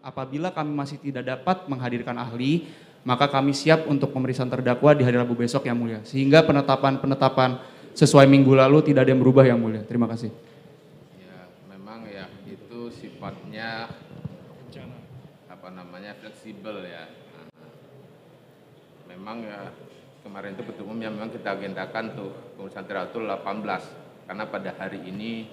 Apabila kami masih tidak dapat menghadirkan ahli, maka kami siap untuk pemeriksaan terdakwa di hari Rabu besok yang mulia. Sehingga penetapan-penetapan sesuai minggu lalu tidak ada yang berubah yang mulia. Terima kasih. Ya, memang ya itu sifatnya apa namanya fleksibel ya. Memang ya kemarin itu ketua umum yang memang kita agendakan tuh pemeriksaan teratur 18 karena pada hari ini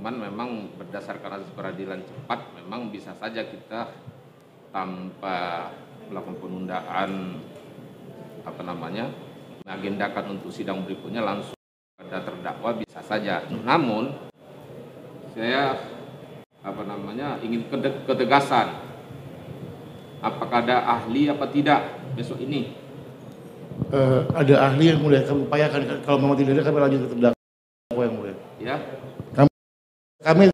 cuman memang berdasarkan asas peradilan cepat memang bisa saja kita tanpa melakukan penundaan apa namanya mengagendakan untuk sidang berikutnya langsung pada terdakwa bisa saja. Namun saya apa namanya ingin ketegasan. Apakah ada ahli apa tidak besok ini? Eh, ada ahli yang mulia kami upayakan. Kalau memang tidak ada kami lanjut ke terdakwa Kami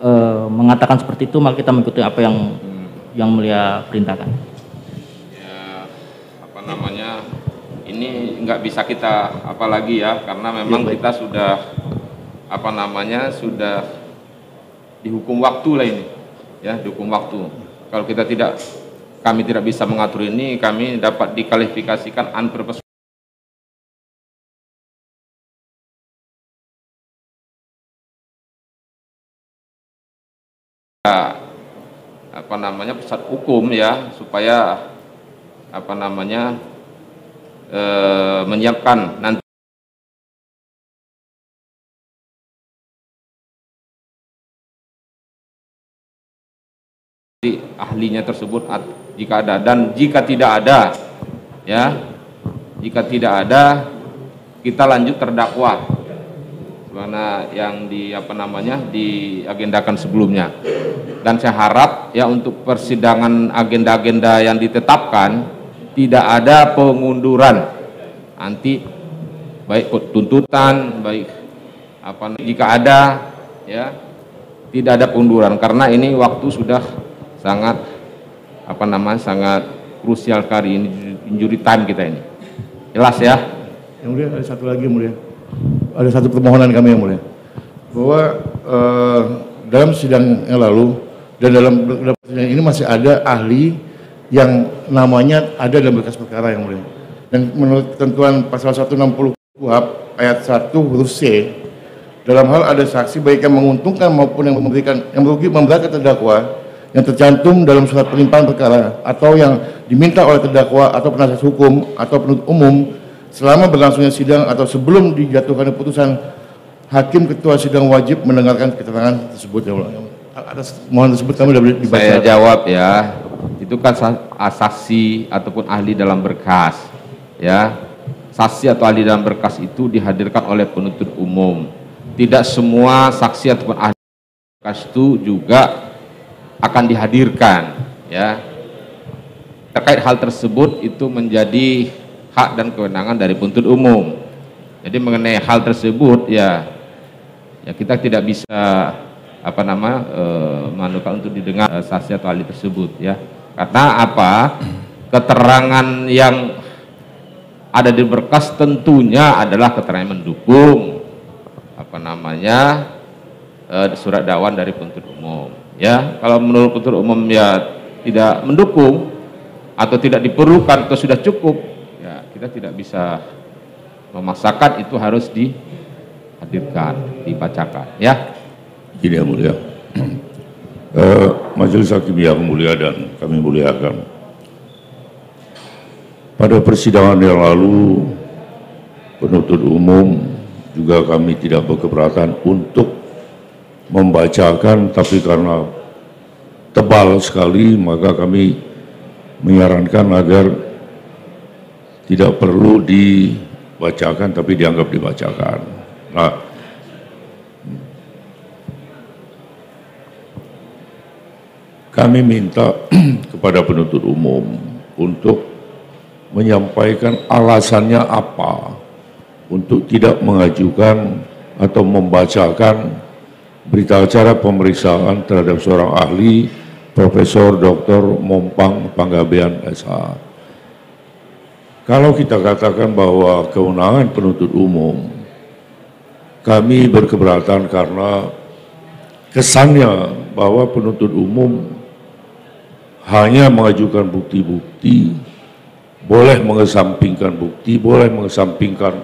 eh, mengatakan seperti itu maka kita mengikuti apa yang Hmm. yang mulia perintahkan. ya apa namanya ini nggak bisa kita apalagi ya karena memang Ya, baik. kita sudah apa namanya sudah dihukum waktu lah ini. Ya dihukum waktu. Kalau kita tidak kami tidak bisa mengatur ini kami dapat dikalifikasikan unpurpose apa namanya pusat hukum ya supaya apa namanya eh, menyiapkan nanti ahlinya tersebut jika ada. Dan jika tidak ada ya jika tidak ada kita lanjut terdakwa. Mana yang di apa namanya diagendakan sebelumnya. Dan saya harap ya untuk persidangan agenda-agenda yang ditetapkan tidak ada pengunduran. Nanti baik tuntutan baik apa jika ada ya tidak ada pengunduran. Karena ini waktu sudah sangat apa namanya sangat krusial kali ini injury time kita ini jelas ya yang mulia ada satu lagi yang mulia. Ada satu permohonan kami yang mulia bahwa eh, dalam sidang yang lalu dan dalam dalam sidang ini masih ada ahli yang namanya ada dalam berkas perkara yang mulia. Dan menurut ketentuan pasal 160 KUHP ayat 1 huruf C dalam hal ada saksi baik yang menguntungkan maupun yang memberikan yang merugi memberatkan terdakwa yang tercantum dalam surat pelimpahan perkara atau yang diminta oleh terdakwa atau penasihat hukum atau penuntut umum selama berlangsungnya sidang atau sebelum dijatuhkan putusan hakim ketua sidang wajib mendengarkan keterangan tersebut ya Allah. Atas mohon tersebut kami sudah dibaca. Saya jawab ya, itu kan sa- saksi ataupun ahli dalam berkas, ya. Saksi atau ahli dalam berkas itu dihadirkan oleh penuntut umum. Tidak semua saksi ataupun ahli dalam berkas itu juga akan dihadirkan, ya. Terkait hal tersebut itu menjadi hak dan kewenangan dari penuntut umum. Jadi mengenai hal tersebut ya ya kita tidak bisa apa nama eh, manukan untuk didengar eh, saksi atau ahli tersebut ya karena apa keterangan yang ada di berkas tentunya adalah keterangan mendukung apa namanya eh, surat dakwaan dari penuntut umum ya kalau menurut penuntut umum ya tidak mendukung atau tidak diperlukan atau sudah cukup ya kita tidak bisa memaksakan itu harus dihadirkan dibacakan ya Gini yang mulia. Eh, Majelis Hakim yang mulia dan kami muliakan. Pada persidangan yang lalu, penuntut umum juga kami tidak berkeberatan untuk membacakan, tapi karena tebal sekali, maka kami menyarankan agar tidak perlu dibacakan, tapi dianggap dibacakan. Nah, kami minta kepada penuntut umum untuk menyampaikan alasannya apa untuk tidak mengajukan atau membacakan berita acara pemeriksaan terhadap seorang ahli Profesor Dr. Mompang Panggabean SH. Kalau kita katakan bahwa kewenangan penuntut umum, kami berkeberatan karena kesannya bahwa penuntut umum hanya mengajukan bukti-bukti, boleh mengesampingkan bukti, boleh mengesampingkan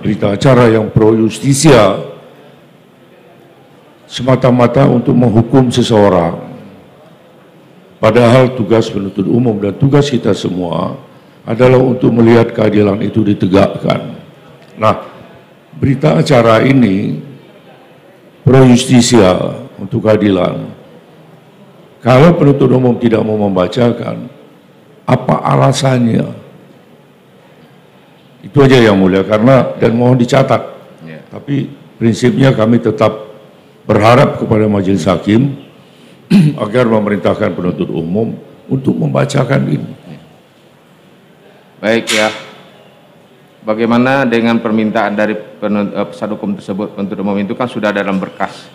berita acara yang pro justisia semata-mata untuk menghukum seseorang. Padahal tugas penuntut umum dan tugas kita semua adalah untuk melihat keadilan itu ditegakkan. Nah, berita acara ini pro justisia untuk keadilan. Kalau penuntut umum tidak mau membacakan, apa alasannya? Itu aja yang mulia karena dan mohon dicatat. Ya. Tapi prinsipnya kami tetap berharap kepada majelis hakim agar memerintahkan penuntut umum untuk membacakan ini. Baik ya. Bagaimana dengan permintaan dari penut- eh, hukum tersebut penuntut umum itu kan sudah dalam berkas.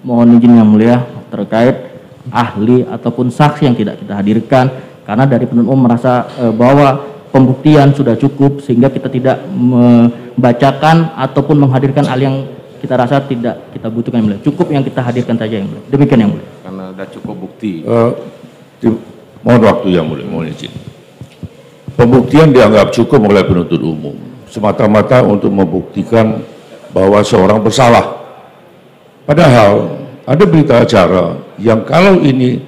Mohon izin yang mulia terkait ahli ataupun saksi yang tidak kita hadirkan karena dari penuntut umum merasa eh, bahwa pembuktian sudah cukup sehingga kita tidak membacakan ataupun menghadirkan ahli yang kita rasa tidak kita butuhkan yang mulia. Cukup yang kita hadirkan saja yang mulia. Demikian yang mulia. Karena sudah cukup bukti. Eh, di- mohon waktu yang mulia, mohon izin. Pembuktian dianggap cukup oleh penuntut umum semata-mata untuk membuktikan bahwa seorang bersalah. Padahal ada berita acara yang kalau ini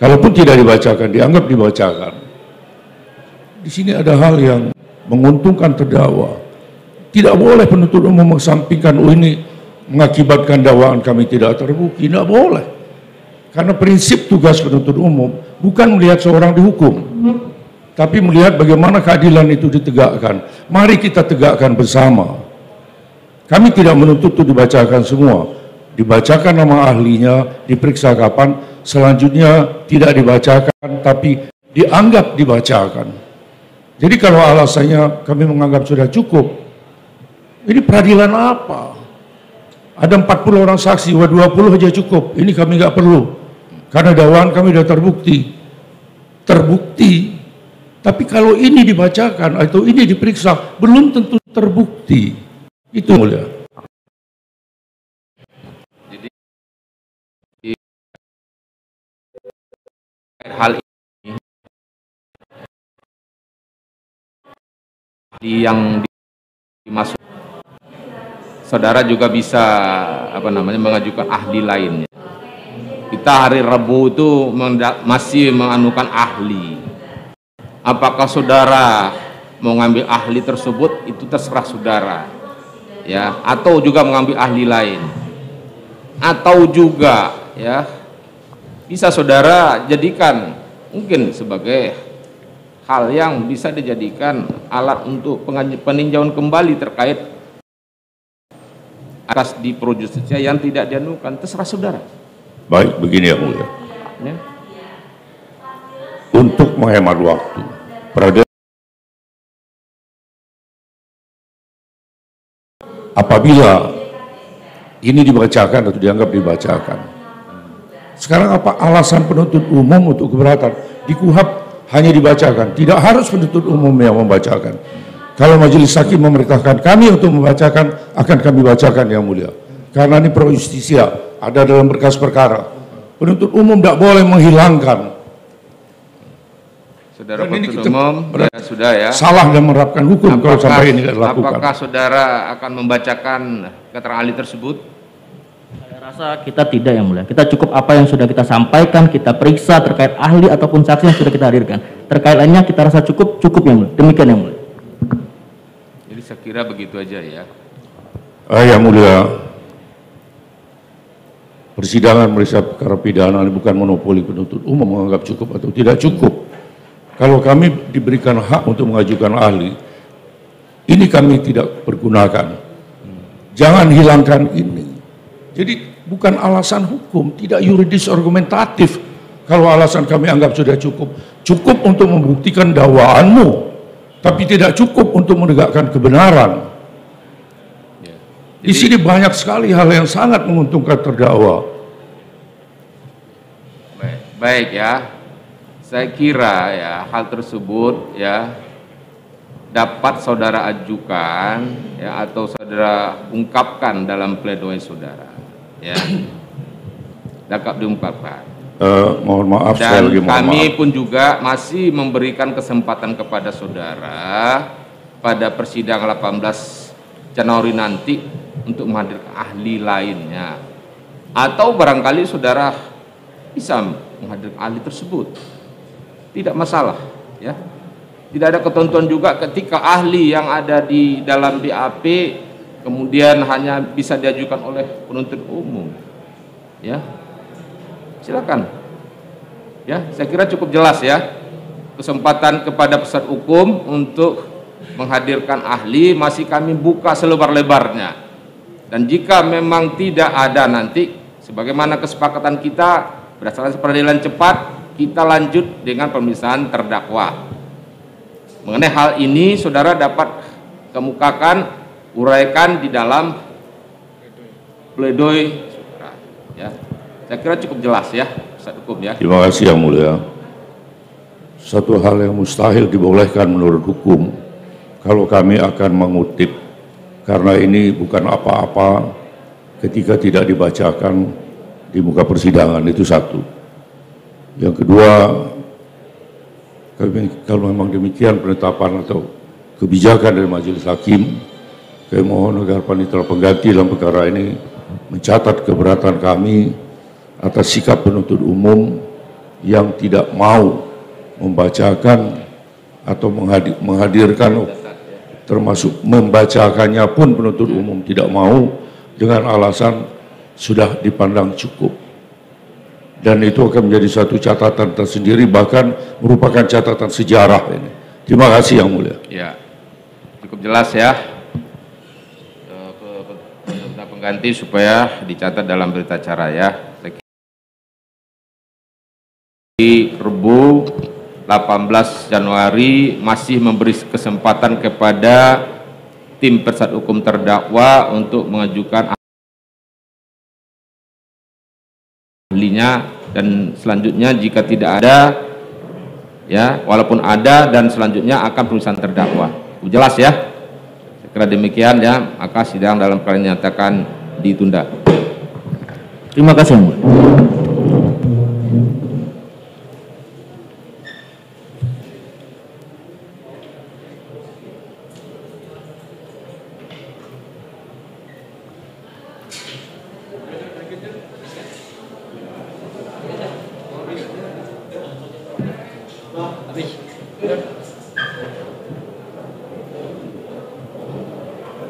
kalaupun tidak dibacakan dianggap dibacakan. Di sini ada hal yang menguntungkan terdakwa. Tidak boleh penuntut umum mengesampingkan oh ini mengakibatkan dakwaan kami tidak terbukti. Tidak boleh. Karena prinsip tugas penuntut umum bukan melihat seorang dihukum, tapi melihat bagaimana keadilan itu ditegakkan. Mari kita tegakkan bersama. Kami tidak menuntut itu dibacakan semua. Dibacakan nama ahlinya, diperiksa kapan, selanjutnya tidak dibacakan, tapi dianggap dibacakan. Jadi kalau alasannya kami menganggap sudah cukup, ini peradilan apa? Ada 40 orang saksi, wah 20 aja cukup. Ini kami nggak perlu. Karena dakwaan kami sudah terbukti. Terbukti. Tapi kalau ini dibacakan atau ini diperiksa, belum tentu terbukti. Itu mulia. hal ini yang dimasuk saudara juga bisa apa namanya mengajukan ahli lainnya. Kita hari Rabu itu masih menganukan ahli. Apakah saudara mau ngambil ahli tersebut? Itu terserah saudara ya. Atau juga mengambil ahli lain. Atau juga ya bisa saudara jadikan mungkin sebagai hal yang bisa dijadikan alat untuk peninjauan kembali terkait atas di pro justisia yang tidak dianukan terserah saudara Baik, begini ya mulia. ya. Untuk menghemat waktu, peradilan apabila ini dibacakan atau dianggap dibacakan. Sekarang apa alasan penuntut umum untuk keberatan? Di KUHAP hanya dibacakan, tidak harus penuntut umum yang membacakan. Kalau majelis hakim memerintahkan kami untuk membacakan, akan kami bacakan yang mulia. Karena ini pro justisia, ada dalam berkas perkara. Penuntut umum tidak boleh menghilangkan saudara Dan penuntut umum ya, sudah ya salah dan menerapkan hukum kalau sampai ini tidak dilakukan. apakah saudara akan membacakan keterangan ahli tersebut Saya rasa kita tidak yang mulia. Kita cukup apa yang sudah kita sampaikan, kita periksa terkait ahli ataupun saksi yang sudah kita hadirkan. Terkait lainnya kita rasa cukup, cukup yang mulia. Demikian yang mulia. Saya kira begitu aja ya Ah, yang mulia, persidangan meriksa perkara pidana bukan monopoli penuntut umum menganggap cukup atau tidak cukup. Kalau kami diberikan hak untuk mengajukan ahli, ini kami tidak pergunakan. Jangan hilangkan ini. Jadi bukan alasan hukum, tidak yuridis argumentatif. Kalau alasan kami anggap sudah cukup, cukup untuk membuktikan dakwaanmu. Tapi tidak cukup untuk menegakkan kebenaran. Ya. Di sini banyak sekali hal yang sangat menguntungkan terdakwa. Baik, baik ya. Saya kira ya hal tersebut ya dapat saudara ajukan ya atau saudara ungkapkan dalam pledoi saudara ya. Dapat diungkapkan. Eh, mohon maaf, saya Dan lagi mohon kami maaf. pun juga masih memberikan kesempatan kepada saudara pada persidangan 18 Januari nanti untuk menghadirkan ahli lainnya. Atau barangkali saudara bisa menghadirkan ahli tersebut. Tidak masalah, ya. Tidak ada ketentuan juga ketika ahli yang ada di dalam BAP kemudian hanya bisa diajukan oleh penuntut umum. Ya, silakan. Ya saya kira cukup jelas ya kesempatan kepada pesat hukum untuk menghadirkan ahli masih kami buka selebar-lebarnya dan jika memang tidak ada nanti sebagaimana kesepakatan kita berdasarkan peradilan cepat kita lanjut dengan pemeriksaan terdakwa. Mengenai hal ini saudara dapat kemukakan uraikan di dalam pledoi ya saya kira cukup jelas ya Ustaz hukum ya Terima kasih Yang Mulia. Satu hal yang mustahil dibolehkan menurut hukum kalau kami akan mengutip karena ini bukan apa-apa ketika tidak dibacakan di muka persidangan itu satu. Yang kedua, kami, kalau memang demikian penetapan atau kebijakan dari majelis hakim, kami mohon agar panitia pengganti dalam perkara ini mencatat keberatan kami atas sikap penuntut umum yang tidak mau membacakan atau menghadir- menghadirkan termasuk membacakannya pun penuntut umum tidak mau dengan alasan sudah dipandang cukup dan itu akan menjadi satu catatan tersendiri bahkan merupakan catatan sejarah ini terima kasih yang mulia Ya, cukup jelas ya. Eh, pengganti supaya dicatat dalam berita acara ya. Di Rebu 18 Januari masih memberi kesempatan kepada tim persat hukum terdakwa untuk mengajukan ahlinya dan selanjutnya jika tidak ada ya walaupun ada dan selanjutnya akan pemeriksaan terdakwa. Jelas ya. Kira demikian ya. Maka sidang dalam perkara ini dinyatakan ditunda. Terima kasih